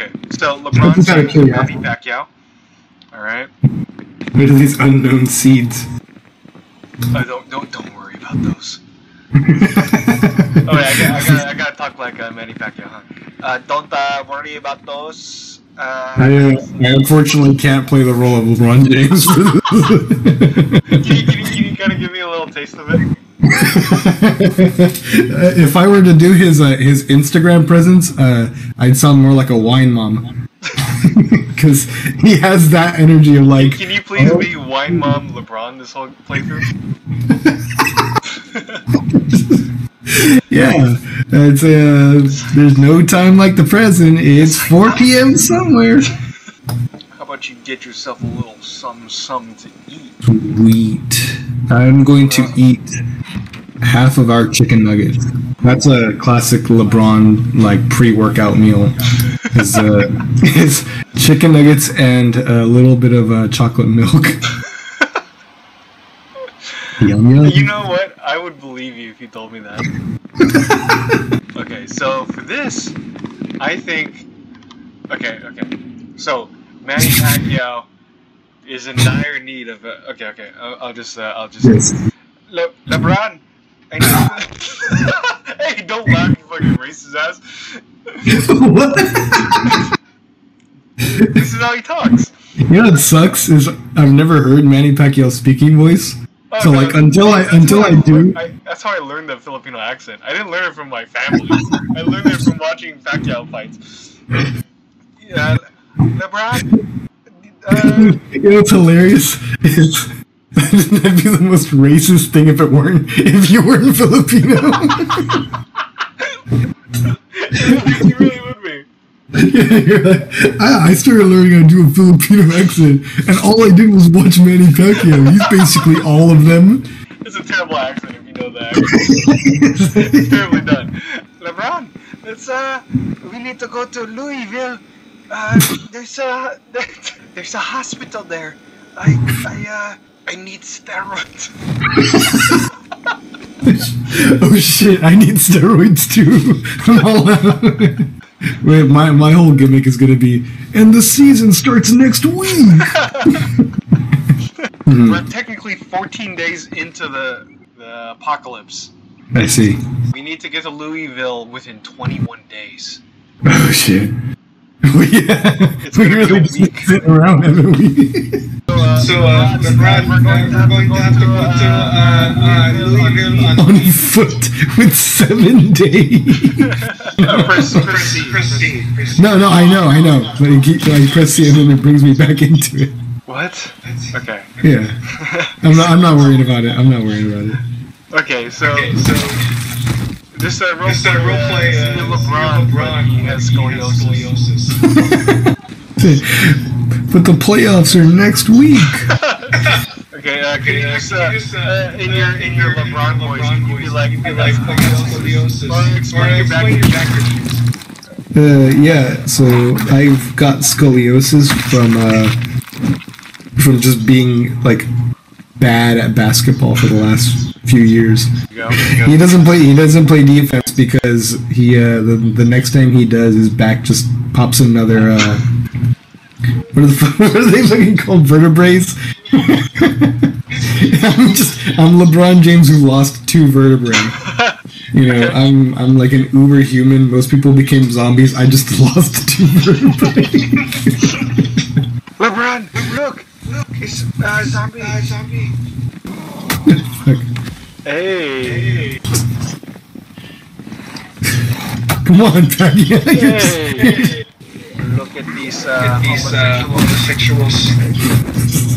Okay, so LeBron Just out of James and. Manny Pacquiao. All right. What are these unknown seeds? Uh, don't don't don't worry about those. oh yeah, I got I got I gotta talk like uh, Manny Pacquiao, huh? Uh, don't uh, worry about those. Uh, I, uh, I unfortunately can't play the role of LeBron James. can, you, can, you, can you kind of give me a little taste of it? if I were to do his uh, his Instagram presence, uh, I'd sound more like a wine mom. Because he has that energy of like. Can you please oh, be wine mom LeBron this whole playthrough? Yeah, it's uh, there's no time like the present. It's 4 p.m. somewhere. About you get yourself a little some some to eat? Sweet. I'm going to eat half of our chicken nuggets. That's a classic LeBron like pre-workout meal. Is uh, is chicken nuggets and a little bit of uh, chocolate milk. yum yum. You know what? I would believe you if you told me that. okay, so for this, I think. Okay, okay. So Manny Pacquiao is in dire need of. A, okay, okay. I'll, I'll just. Uh, I'll just. Yes. Le- LeBron. Hey, don't laugh, you fucking racist ass. what? This is how he talks. You know what sucks is I've never heard Manny Pacquiao's speaking voice. Oh, So, no, like, until I- until how I do- I, that's how I learned the Filipino accent. I didn't learn it from my family. I learned it from watching Pacquiao fights. Yeah, LeBron. Uh, You know what's hilarious is that'd be the most racist thing if it weren't if you weren't Filipino. it really would be. You're like, I, I started learning how to do a Filipino accent, and all I did was watch Manny Pacquiao. He's basically all of them. It's a terrible accent if you know that. It's terribly done. LeBron, it's uh, we need to go to Louisville. Uh, there's a there's a hospital there. I I uh I need steroids. oh shit! I need steroids too. I'm all out. Wait, my my whole gimmick is gonna be, and the season starts next week. Hmm. We're technically 14 days into the the apocalypse. I see. We need to get to Louisville within 21 days. Oh shit. We, It's we really just week. sitting around, haven't we? So, uh, So, uh, LeBron, we're going, we're going to have to go to uh, uh, Louisville on On foot with seven days. uh, press, press Press C. C, press C, press C. No, no, I know, I know. But it keep, like, press C and then it brings me back into it. What? Okay. Yeah. I'm not, I'm not worried about it. I'm not worried about it. Okay, so Okay, so this uh, role this uh, role play uh, uh, is LeBron, LeBron, he has scoliosis. But the playoffs are next week. Okay, uh, can Okay, you just, uh, uh, in your in your LeBron voice, can you be like, you be be like, like, scoliosis. Or explain your back- your back Uh, yeah, so I've got scoliosis from uh, from just being like bad at basketball for the last few years. Go, He doesn't play. He doesn't play defense because he uh, the the next time he does, his back just pops another. Uh, what are, the, what are they fucking called? Vertebrae. I'm just I'm LeBron James who lost two vertebrae. You know, I'm I'm like an uber human. Most people became zombies. I just lost two vertebrae. LeBron, look, look, it's uh, zombie. Uh, zombie. Fuck. Hey, Come on, Patty. hey. Look at these uh, These uh, homosexuals. homosexuals.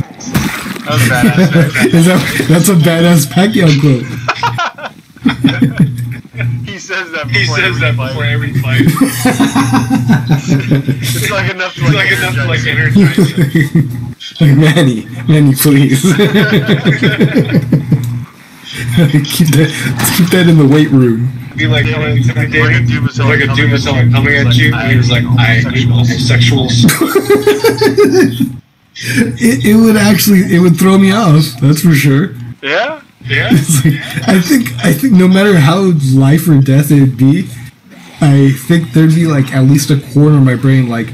That badass. Is that, that's a badass Pacquiao quote. He says that. He says every that fight. before every fight. It's like enough to It's like, like enough to like energize you. energize. like Manny, Manny, please. Keep that, let's keep that in the weight room. Be like, David- coming, coming, like a David, Doom of like a doom of someone coming at you, and he was like, I hate homosexuals. It, it would actually, it would throw me off. That's for sure. Yeah. Yeah? Like, I think, I think no matter how life or death it'd be, I think there'd be like at least a quarter of my brain like,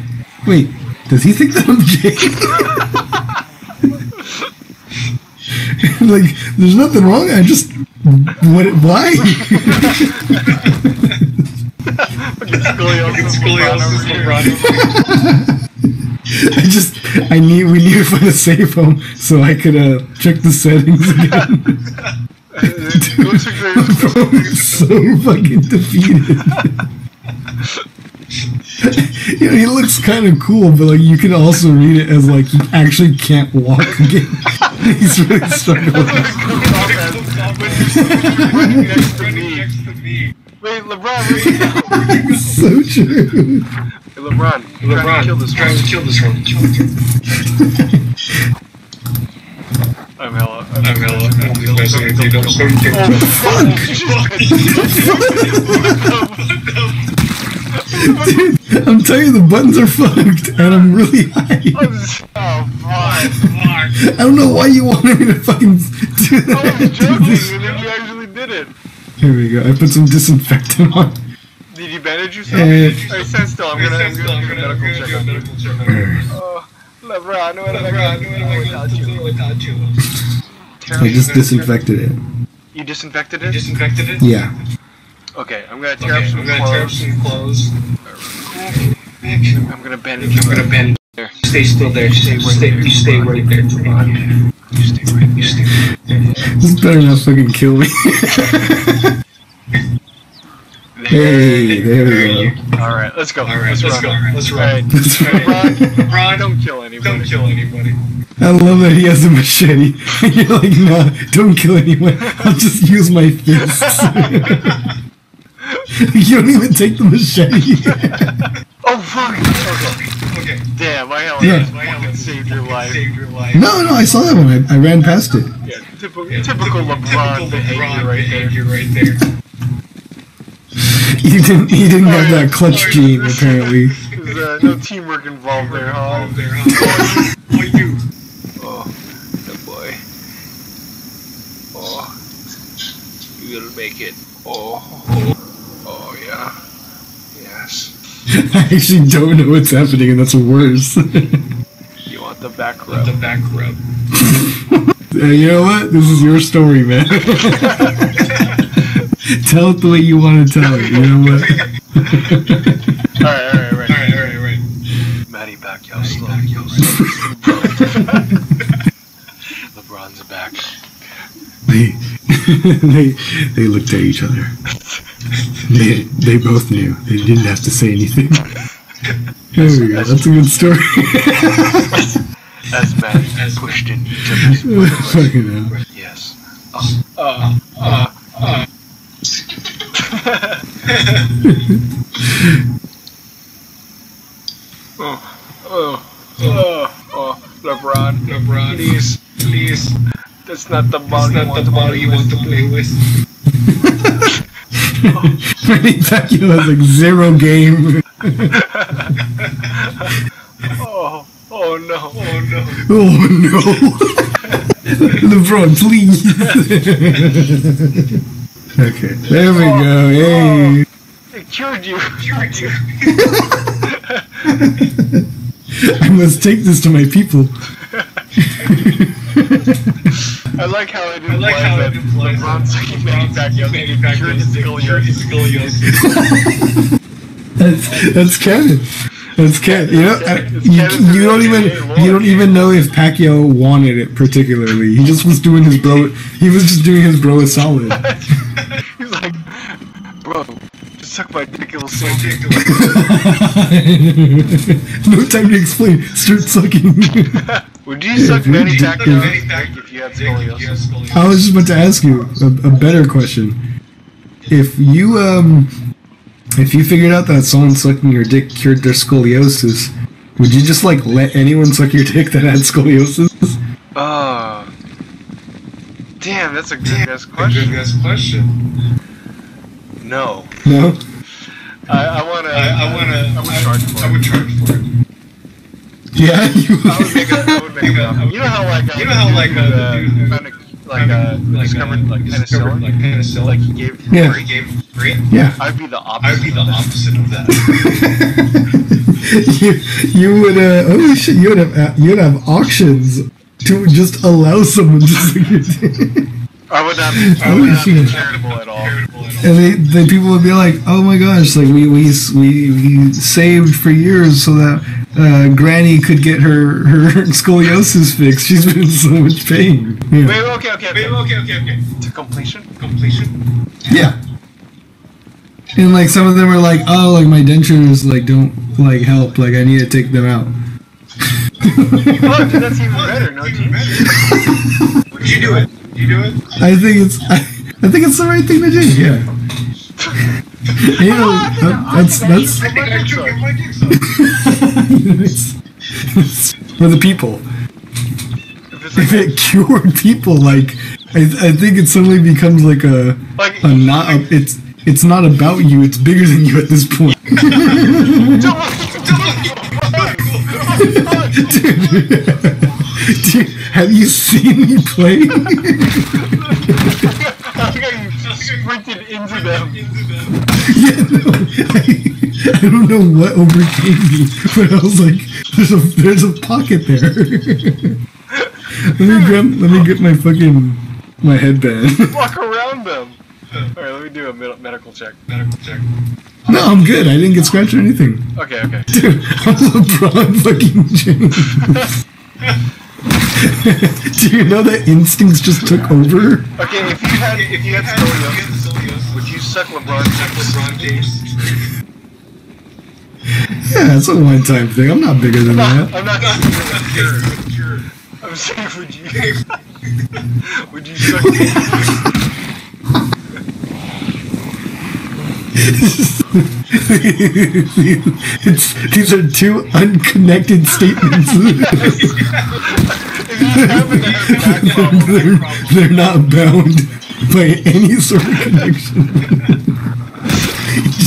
wait, does he think that I'm gay? like, there's nothing wrong. I just, what? Why? Fucking scoliosis. Scoliosis, LeBron. I just, I need, we need to find a safe home so I could uh check the settings again. Go check their- Bro, I'm so fucking defeated. you know, he looks kind of cool, but like you can also read it as like he actually can't walk again. He's really struggling. Comes off as when you're running next to Running me. next to me. Wait, LeBron, where you go? so true. Hey, LeBron, you're trying to kill this trying one. to kill this one. I'm hella. I'm hella. I'm messing with you. Don't don't- Dude, I'm telling you, the buttons are fucked, and I'm really high. Oh, fuck. Fuck. I don't know why you wanted me to fucking do I was that. joking, and then you actually did it. Here we go. I put some disinfectant on. Did you bandage yourself? Eh. Alright, stand still. I'm gonna, I'm gonna do a medical check on you. Oh, LeBron, what am I gonna do without you? I just disinfected it. You disinfected it? You Disinfected it? Yeah. Okay, I'm gonna tear Okay, up some I'm gonna tear up clothes. some clothes. I'm gonna bandage I'm gonna up. bend. There. Stay still there. Stay, stay, you stay right there. Devon. You stay right. You stay. This better not fucking kill me. hey, there we go. Alright, let's go. All right, let's go. run. Let's Alright, run. Let's LeBron, Ron, don't kill anybody. don't kill anybody. I love that he has a machete. You're like, nah, don't kill anyone. I'll just use my fists. you don't even take the machete. Oh, fuck! Okay. Okay. Damn, my helmet, Yeah. just fucking saved your life. Saved your life. no, no, I saw that one. I, I ran past it. Yeah, typical, Yeah, typical LeBron typical behavior LeBron right there. behavior right there. He didn't. He didn't have that clutch gene. Apparently. There's uh, no teamwork involved there, huh? Oh, there, huh? Oh, you. Oh, good boy. Oh, you will make it. Oh, oh yeah. Yes. I actually don't know what's happening, and that's worse. You want the back Let the back rub. Hey, you know what? This is your story, man. tell it the way you want to tell it. You know what? Alright, alright, alright. Alright, alright, alright. Manny Pacquiao, slow. LeBron's back. they, they, they looked at each other. They, they both knew. They didn't have to say anything. There we go. That's a good story. As Manny As pushed in each of his foot. Fucking hell. Yes. Uh, uh, uh. oh, oh, oh, oh, LeBron, LeBron, please, please. that's not the That's ball you not want the ball you want to play with. Manny Pacquiao has like zero game. Oh, oh no, oh no. Oh no. LeBron, please. okay, there we go. Oh, hey. It cured you. Cured you. I must take this to my people. I like how it I like implies how that it implies LeBron that sucking Manny Pacquiao Manny cured Pacquiao his cured his scoliosis. scoliosis. That's that's canon. That's canon. You know, I- It's you, canon you don't to even the you don't even know if Pacquiao wanted it particularly. He just was doing his bro. He was just doing his bro a solid. He's like, bro, just suck my dick, it'll So save you. ridiculous. no time to explain. Start sucking. Would you suck Yeah, Manny if you- Pacquiao's Manny dick Pacquiao- if you had scoliosis? I was just about to ask you a, a better question. If you um, if you figured out that someone sucking your dick cured their scoliosis, would you just like let anyone suck your dick that had scoliosis? Oh. Damn, that's a good ass Good question. ass question. No. No. I, I wanna. I, I wanna. I would charge for I it. would charge for it. Yeah, you. I would make a. I would make a. You know how like. uh, You know how, like, the uh, the dude, dude- uh, a like uh, like discovered like discovered penicillin, like penicillin, like he gave it to Yeah. free, he gave free. Yeah. I'd be the I opposite. would be the of that. opposite of that. you you would uh holy shit you would have uh, you would have auctions to just allow someone to suck your dick. I would not. I Holy would not be shit. charitable at all. Charitable at all. And they, the people would be like, "Oh my gosh! Like we we we, we saved for years so that uh, Granny could get her her scoliosis fixed. She's been in so much pain." Yeah. Wait, okay, okay, Wait, okay. okay, okay, okay. To completion. Completion. yeah. And like some of them are like, "Oh, like my dentures like don't like help. Like I need to take them out." Dude, that's even better. No Even teeth. better. Would you do it? You do it? I think it's I, I think it's the right thing to do. Yeah. you know, that, that's that's I think I should get my dick sucked. it's, it's for the people. If it's If like, it cured people, like I, I think it suddenly becomes like a like a not a, it's it's not about you. It's bigger than you at this point. Dude, dude, have you seen me play? I think I sprinted into them. yeah, no, I, I don't know what overcame me, but I was like, "There's a there's a pocket there." let me grab let me get my fucking my headband. Walk around them. All right, let me do a med- medical check. Medical check. no, I'm good. I didn't get scratched or anything. Okay, okay. Dude, I'm LeBron fucking James. Do you know that instincts just took over? Okay, if you had if you had scoliosis, would you suck LeBron? LeBron James. Yeah, it's a one time thing. I'm not bigger than that. I'm not sure. I'm saying, would you? would you suck? it's, these are two unconnected statements. If you happen to have back problem, they're, they're not bound by any sort of connection.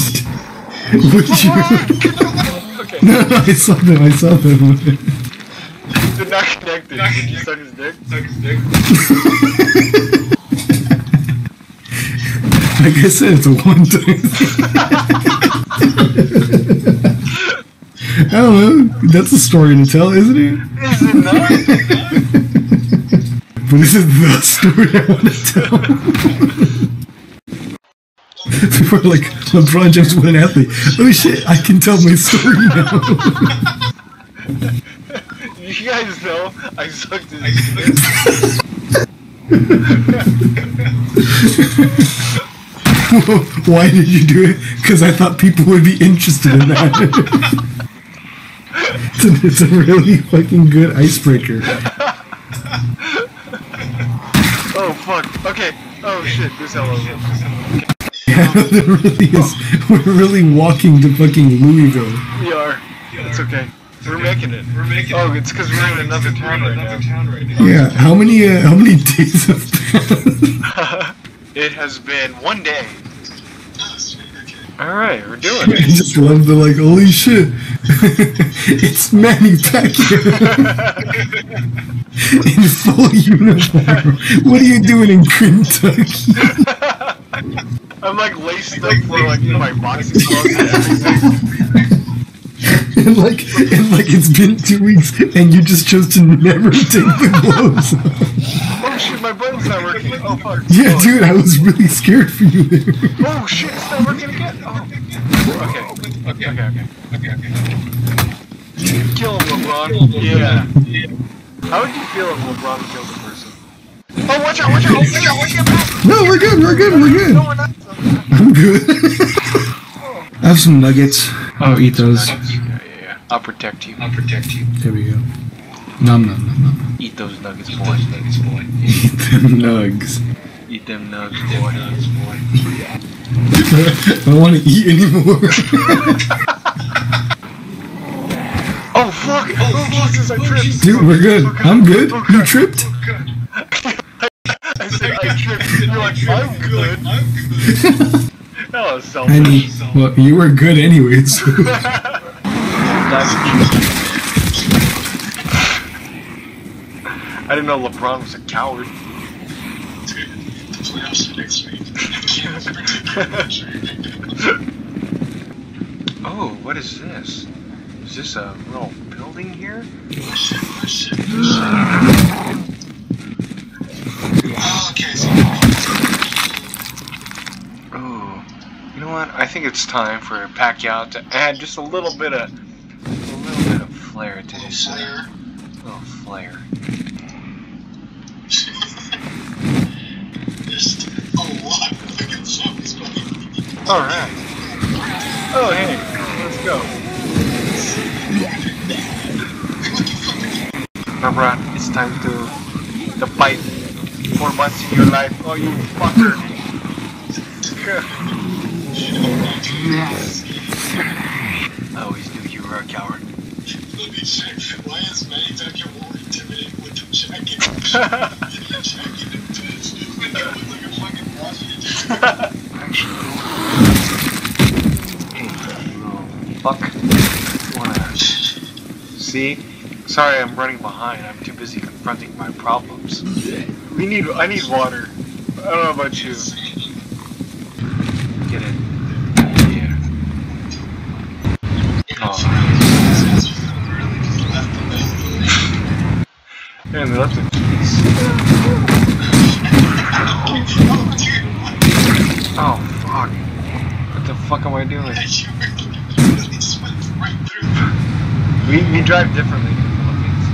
Would you? No, I saw them. I saw them. they're not connected. Would you suck his dick? Suck his dick. Like I said, it's a one time. I don't know. That's a story to tell, isn't it? Is it not? But this is the story I want to tell. People are like, LeBron James was an athlete. Oh shit, I can tell my story now. You guys know I sucked his. Why did you do it? Because I thought people would be interested in that. it's, a, it's a really fucking good icebreaker. Oh fuck. Okay. Oh shit. This hello. Yeah, there really is. We're really walking to fucking Louisville. We are. It's okay. We're making it. We're making it. Oh, it's because we're in another town right now. town right now. Yeah, how many uh, how many days have passed? It has been one day. All right, we're doing I it. just love the like, holy shit, it's Manny Pacquiao in full uniform. What are you doing in Kentucky? I'm like laced up for like my boxing gloves and everything. and like, and like it's been two weeks, and you just chose to never take the gloves. Oh shit, my button's not working. Oh fuck. Yeah, oh, dude, I was really scared for you there. Oh shit, it's not working again. Oh. Okay. Okay. Okay. Okay. Okay, okay. Kill him, LeBron. Yeah. How would you feel if LeBron killed person? Oh, watch out! Watch out! Watch out! Watch out! No, we're good, we're good, we're good. No, we're not. I'm good. I have some nuggets. I'll eat those. Yeah, yeah, yeah. I'll protect you. I'll protect you. There we go. Nom nom nom nom. Eat those nuggets, Eat boy. those nuggets, boy. Eat them nugs. Eat them nugs, Eat them boy. nuggets, boy. I don't want to eat anymore. Oh fuck! Oh Jesus! I tripped. Dude, we're good. I'm good. You tripped? I said I tripped. You're like I'm good. I'm good. That was I mean, well, you were good anyways. I didn't know LeBron was a coward. playoffs next week. oh, what is this? Is this a little building here? What? I think it's time for Pacquiao to add just a little bit of, a little bit of flair to his uh, little flair. Just a lot of fucking songs. All right. Oh, hey, let's go. Now, Brad, it's time to to fight four months in your life. Oh, you fucker. I always knew you were a coward. Why is Manny Pacquiao more intimidating with the jacket? and. Like, a fucking fuck. See? Sorry, I'm running behind. I'm too busy confronting my problems. We need. I need water. I don't know about you. Get it? Yeah. And they left it. Oh fuck! What the fuck am I doing? We, we drive differently in the Philippines.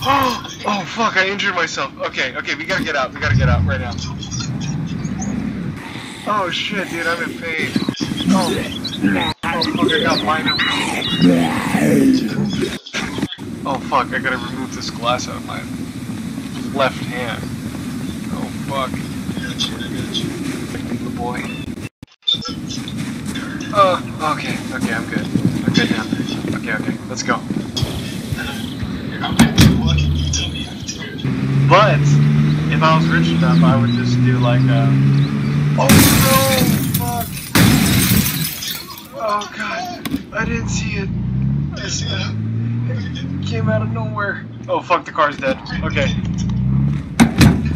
Oh, oh fuck, I injured myself. Okay, okay, we gotta get out. We gotta get out right now. Oh shit, dude, I'm in pain. Oh, oh fuck, I gotta remove this glass out of my left hand. Oh fuck. Good boy. Oh, okay, okay, I'm good. I'm good now. Okay, okay, let's go. But if I was rich enough, I would just do like a. Oh no! Fuck! Oh god, I didn't see it. It's, uh, it came out of nowhere. Oh fuck, the car's dead. Okay.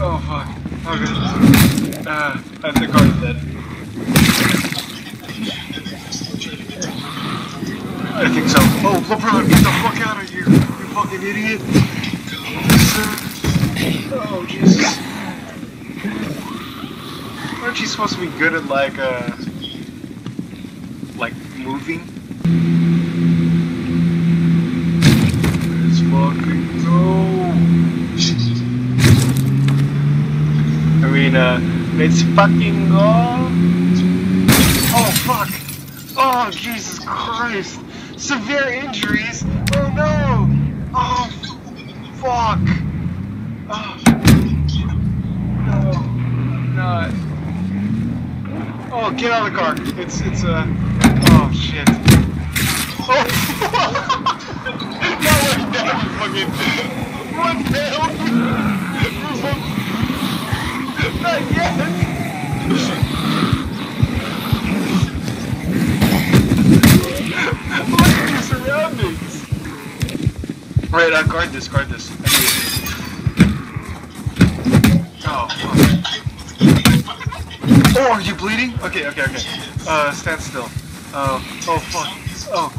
Oh fuck. Okay. Uh, the car's dead. I think so. Oh, LeBron, get the fuck out of here, you fucking idiot! Oh, Jesus. Aren't you supposed to be good at, like, uh... Moving? Let's fucking go! Uh, let's fucking go! Oh, fuck! Oh, Jesus Christ! Severe injuries! Oh, no! Oh, fuck! Oh. No, not. Oh, get out of the car. It's, it's, uh, oh, shit. Oh, no, wait, no, you fucking, what the hell? Right, uh, guard this, guard this. I. Oh, fuck. Oh, are you bleeding? Okay, okay, okay. Uh, stand still. Oh, oh, fuck. Oh,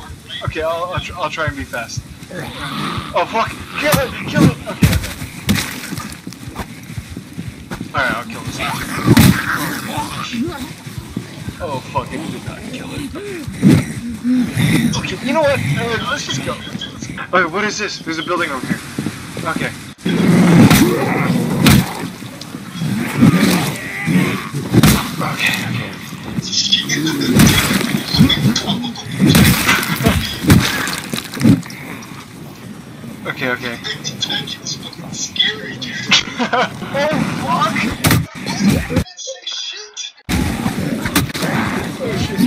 okay, I'll, I'll, tr- I'll try and be fast. Oh, fuck. Kill it, kill it. Okay, okay. Alright, I'll kill this guy. Oh, fuck, I did not kill it. Okay, you know what? Uh, let's just go. Okay, what is this? There's a building over here. Okay. Okay, okay. Okay, okay. Scary, dude. oh, fuck!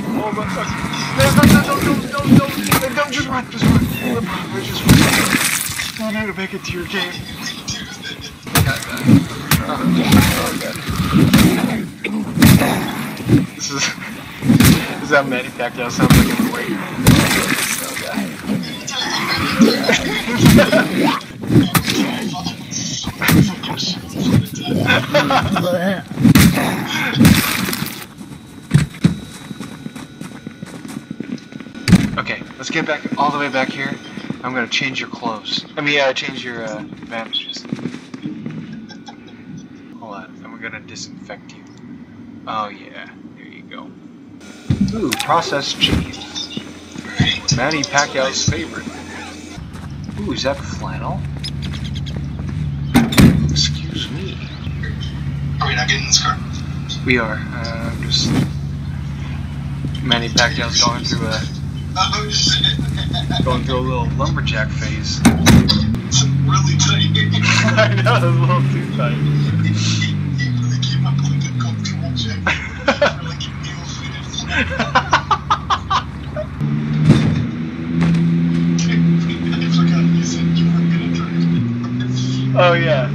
Oh, my fuck. No, no, no, no, no, no, no, no, don't just run, just run. Let's just run. Need to make it to your game. This is, this is how Manny Pacquiao sounds like in the weight. Okay, let's get back all the way back here. I'm gonna change your clothes. I mean, uh, change your uh, bandages. Hold on, and we're gonna disinfect you. Oh yeah, here you go. Ooh, processed cheese. Manny Pacquiao's favorite. Ooh, is that flannel? Excuse me. Are we not getting in this car? We are. Uh, just Manny Pacquiao's going through a Oh shit. going through a little lumberjack phase. It's really tight. I know, it's a little too tight. he really came up with a comfortable jacket. Really keep me I forgot you said you were gonna drive. Oh yeah.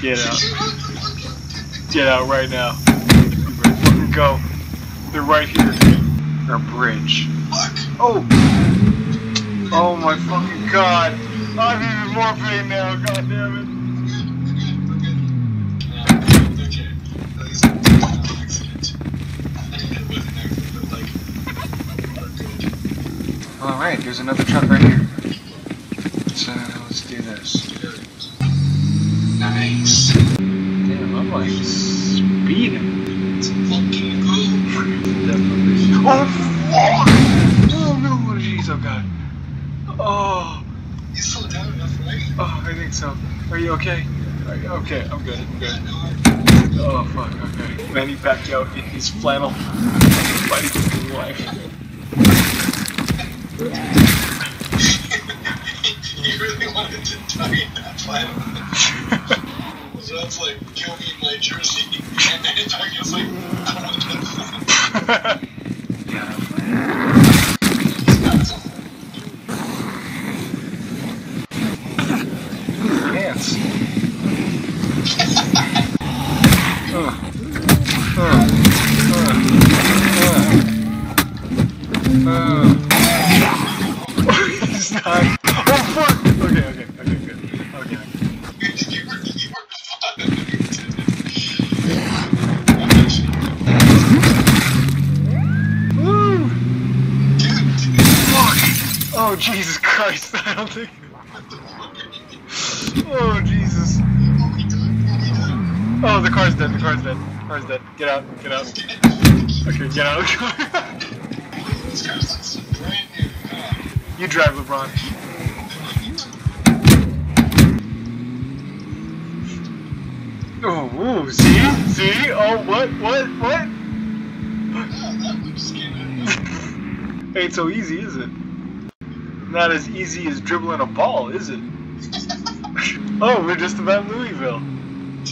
Get out. Get out right now. Go. They're right here. Our bridge. Oh! Oh my fucking god! I'm even more pain now, god damn it. Alright, there's another truck right here. Let's, uh, let's do this. Nice. Damn, I'm like speeding. It's fucking good. Definitely. Oh! Oh no, jeez, oh god. Oh, You slowed down enough, right? oh, I think so. Are you okay? Are you okay? I'm good, I'm good. Oh fuck, okay. Manny Pacquiao in his flannel, fighting for life. You really wanted to die in that planet. so that's like, kill me in my jersey. And then it's like, I want that. Uh, uh, uh, uh, Think. Oh Jesus! Oh, the car's dead. The car's dead. The car's dead. Get out. Get out. Okay, get out of the car. You drive, LeBron. Oh, ooh, see? See? Oh, what? What? What? Ain't so easy, is it? Not as easy as dribbling a ball, is it? oh, we're just about Louisville.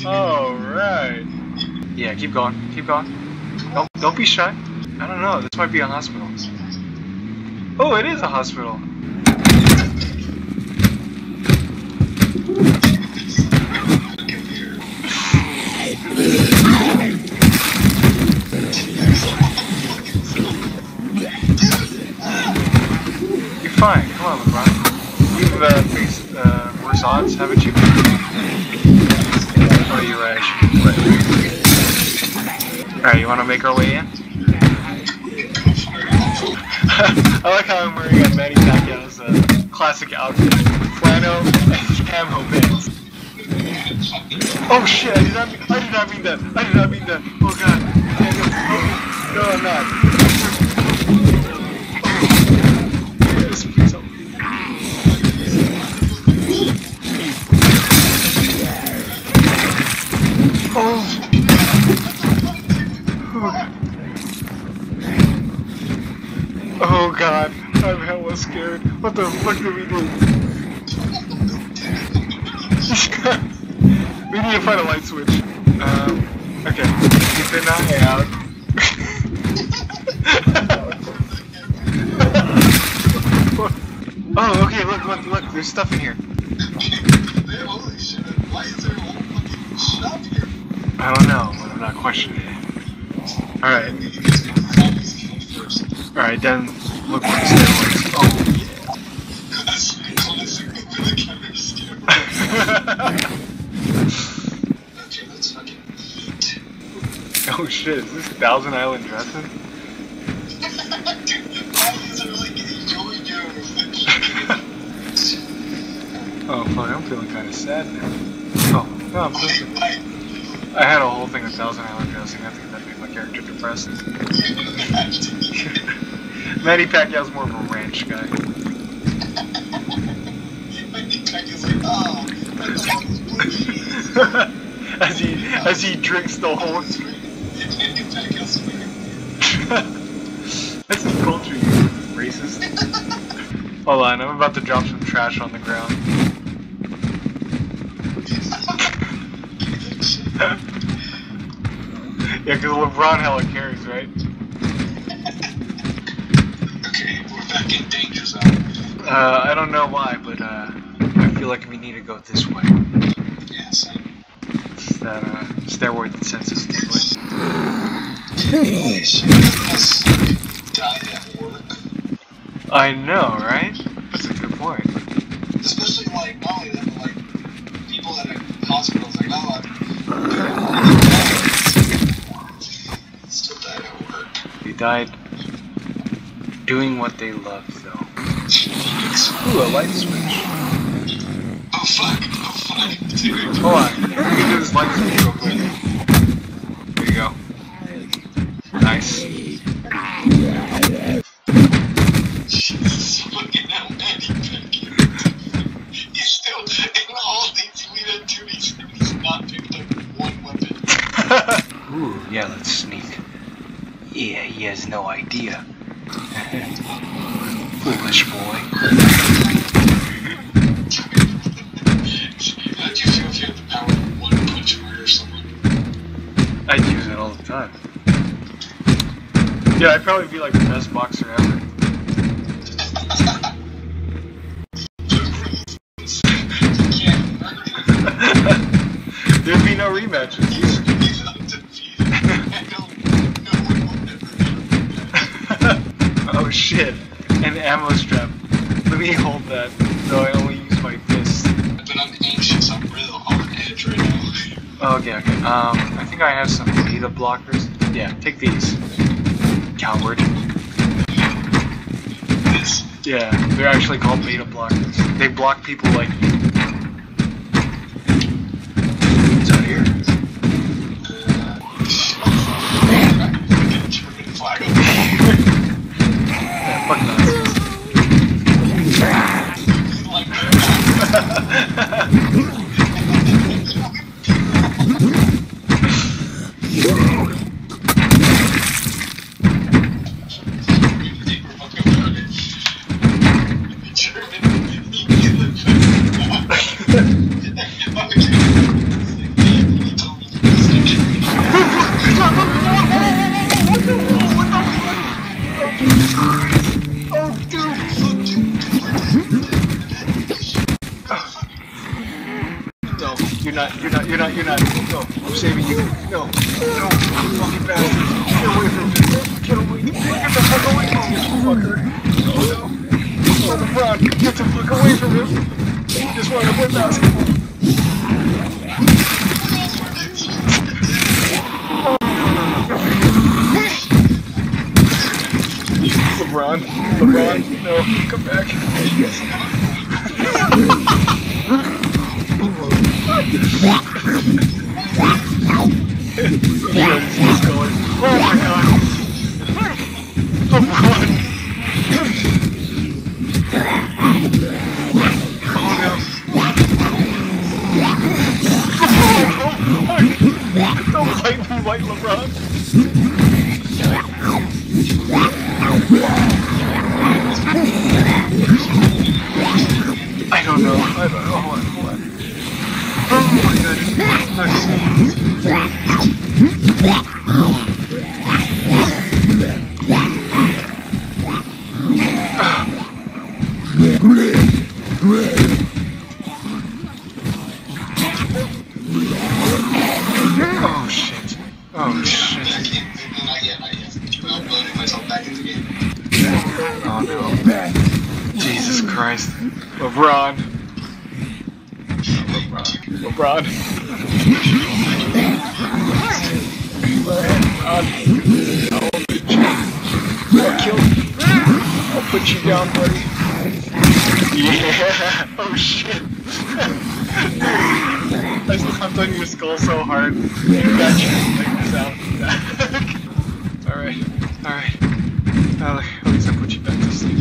Alright. Yeah, keep going. Keep going. Don't, don't be shy. I don't know. This might be a hospital. Oh, it is a hospital. Fine. Come on, LeBron. You've uh, faced uh, worse odds, haven't you? Oh, you're right. right. Alright, you want to make our way in? I like how I'm wearing a Manny Pacquiao's uh, classic outfit. Flannel and camo pants. Oh shit, I did not mean, I did not mean that. I did not mean that. Oh god. Oh, no, I'm not. God, I'm hella scared. What the fuck did we do? we need to find a light switch. Um, okay, keep an eye out. oh, okay, look, look, look, there's stuff in here. Holy shit. Why is there a fucking shop here? I don't know, but I'm not questioning it. Alright, alright, then look the stairways. Oh, yeah. Oh shit, is this Thousand Island dressing? Like Oh fuck, I'm feeling kind of sad now. Oh, no, I'm feeling. I had a whole thing of Thousand Island dressing. I think that made my character depressed. Manny Pacquiao's more of a ranch guy. As he as he drinks the whole. Pacquiao's That's the culture, you racist. Hold on, I'm about to drop some trash on the ground. yeah, because LeBron hella carries, right? Uh, I don't know why, but uh, I feel like we need to go this way. Yeah, same. It's that uh, steroid way. Holy shit, this died at work. I know, right? That's a good point. Especially, like, not only that, but, like, people that are hospitals, like, oh, I'm... Still died at work. They died doing what they loved, though. Phoenix. Ooh, a light switch. Oh, fuck. Oh, fuck. Dude. Hold on, we can do this light switch real quick. There you go. Nice. Yeah, I'd probably be like the best boxer ever. There'd be no rematches. No, no oh shit. An ammo strap. Let me hold that. So I only use my fist. But I'm anxious, I'm real on edge right now. Okay, okay. Um, I think I have some beta blockers. Yeah, take these. Coward. Yeah, they're actually called beta blockers. They block people like you. Fuck away from him. Just wanted to play basketball. LeBron, LeBron, no, come back. He's Not yet, not yet. I'm loading myself back into the game. Oh no. Jesus Christ. LeBron. LeBron. I'll kill you. I'll put you down, buddy. Yeah. Oh shit. I stomped on your skull so hard. You got you like sound. Alright. Alright. Well, at least I put you back to sleep.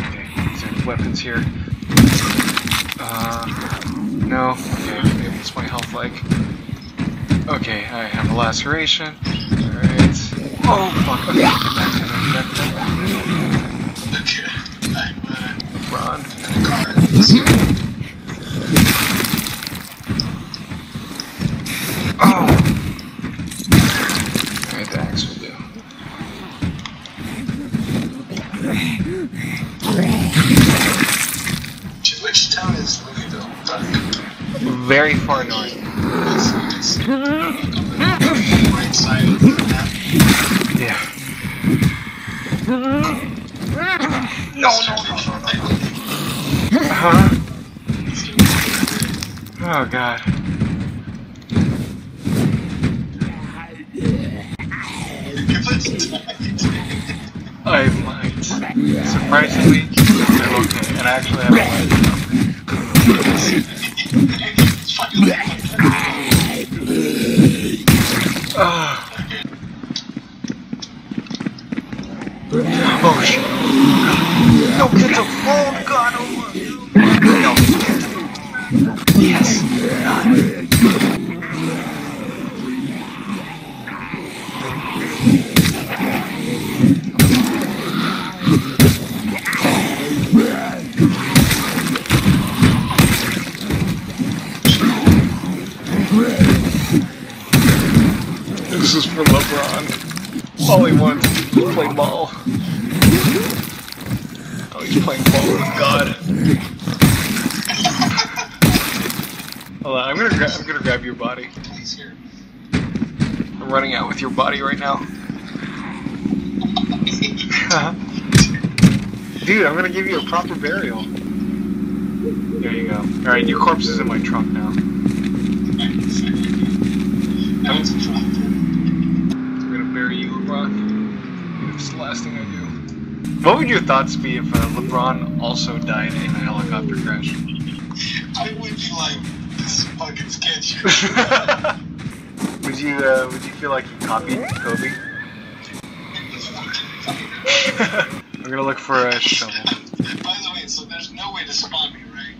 Okay, is there any weapons here? Uh, no. Okay, maybe what's my health like? Okay, I have a laceration. Alright. Oh, fuck. Okay, get back to that, get back to that. Okay. I'm uh, Ron. in the car. Let's see. Oh! Alright, the axe will do. Which- Which town is Louisville? Doug? Very far north. It's, it's right side of the map. Yeah. No, no, no, no, no. Huh? Oh god. If it's died. I might. Surprisingly, I'm okay, and I actually have a It's fucking Hold on, I'm gonna gra- I'm gonna grab your body. He's here. I'm running out with your body right now. Dude, I'm gonna give you a proper burial. There you go. Alright, your corpse is in my trunk now. I'm gonna bury you, LeBron. It's the last thing I do. What would your thoughts be if uh, LeBron also died in a helicopter crash? I would be like, this is fucking sketchy. would you uh, Would you feel like you copied Kobe? I'm gonna look for a shovel. By the way, so there's no way to spawn me, right?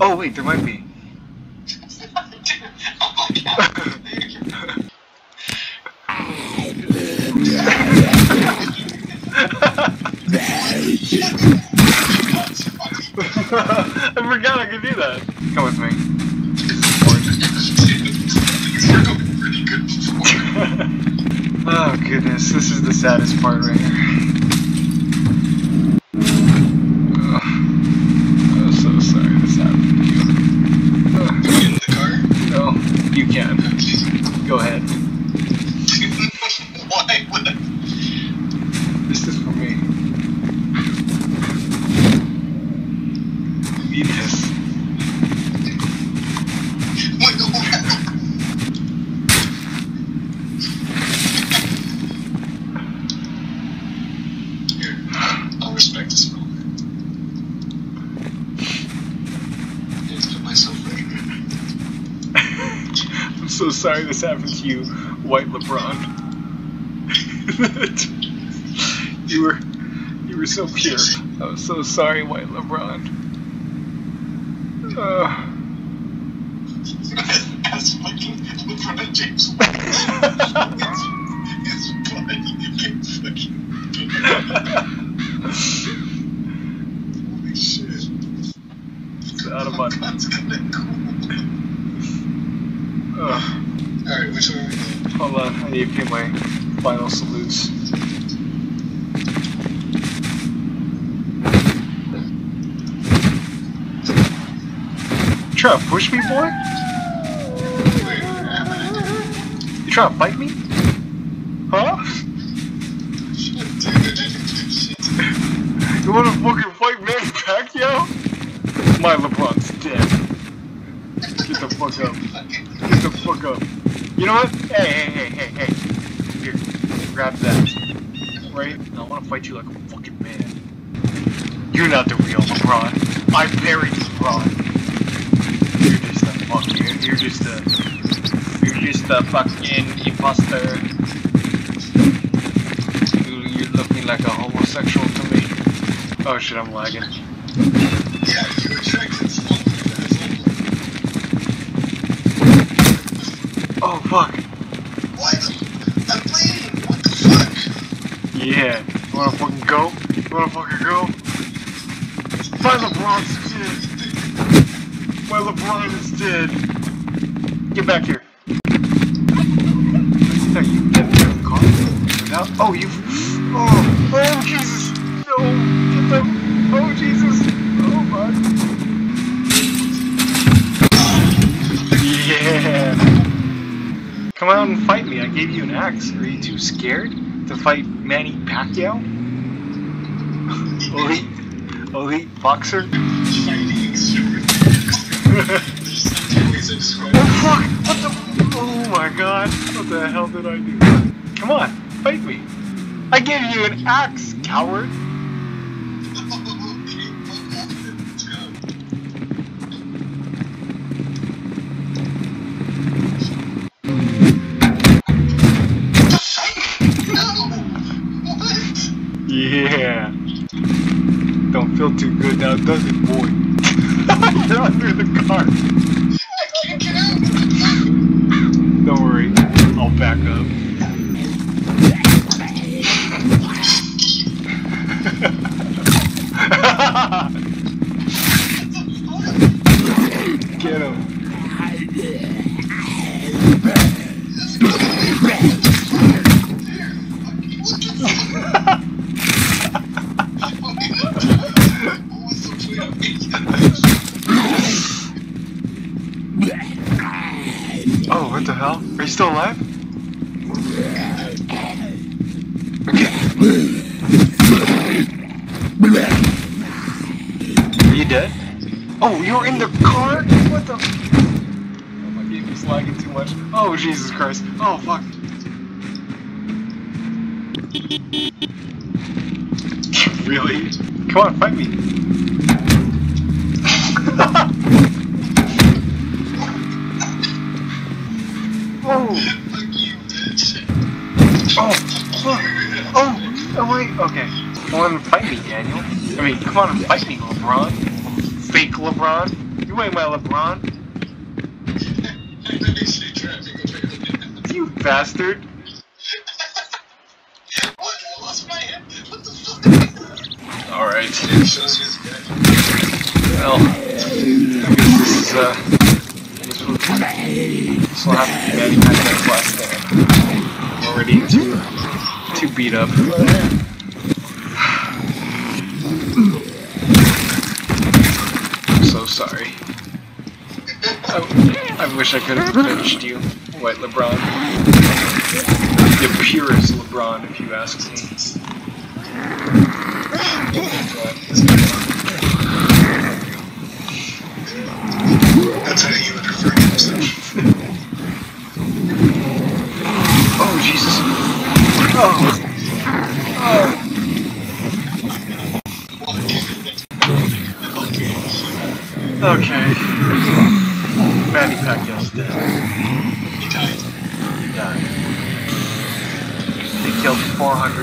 Oh wait, there might be. oh god. I forgot I could do that. Come with me. You're going pretty good before. Oh goodness, this is the saddest part right here. Ugh. I'm so sorry this happened to you. Ugh. Get in the car? No, you can. Go ahead. Why would I? This is for me. Eat this. Wait, no. Here, I'll respect the smoke. Just put myself right here. I'm so sorry happened to you, White LeBron. you were you were so pure. I'm so sorry, White LeBron. Uh, As fucking LeBron James. His body gets fucking. Holy shit. it's out of my. That's kinda cool. Uh, Alright, which way are we going? hold on, I need to pay my final salutes. You trying to push me, boy? You trying to fight me? Huh? You wanna fucking fight me? My LeBron's dead. Get the fuck up. Get the fuck up. You know what? Hey, hey, hey, hey, hey. Here, grab that. Right? I want to fight you like a fucking man. You're not the real LeBron. I buried LeBron. You're just a fuck. You're, you're just a. You're just a fucking imposter. You, you're looking like a homosexual to me. Oh shit, I'm lagging. Yeah, you attracted someone Oh fuck. What? I'm bleeding. What the fuck? Yeah. You wanna fucking go? You wanna fucking go? My LeBron's dead. My LeBron is dead. Get back here. Are you get in the car? Without, oh, you. Oh, oh, Jesus. No. Get them. Oh, Jesus. Oh, my. Yeah. Come out and fight me. I gave you an axe. Are you too scared to fight Manny Pacquiao? elite, elite boxer? To describe Oh fuck! What the? Oh my god! What the hell did I do? Come on, fight me! I gave you an axe, coward! Yeah. Don't feel too good now, does it, boy? You're under the car. Point of me? Oh, what the hell? Are you still alive? Are you dead? Oh, you're in the car? What the? Oh, my game is lagging too much. Oh, Jesus Christ. Oh, fuck. really? Come on, fight me. Me, Daniel. I mean, come on and fight me, LeBron. Fake LeBron. You ain't my LeBron. You bastard. Alright. Well, I guess this is, uh... This will, this will have to be Manny Pacquiao's last stand. I'm already too, too beat up. I'm so sorry. I, I wish I could have finished you, White LeBron. The purest LeBron, if you ask me. That's how you would refer to yourself. Oh, Jesus. Oh. Okay. Manny Pacquiao's dead. He died. He died. He killed 454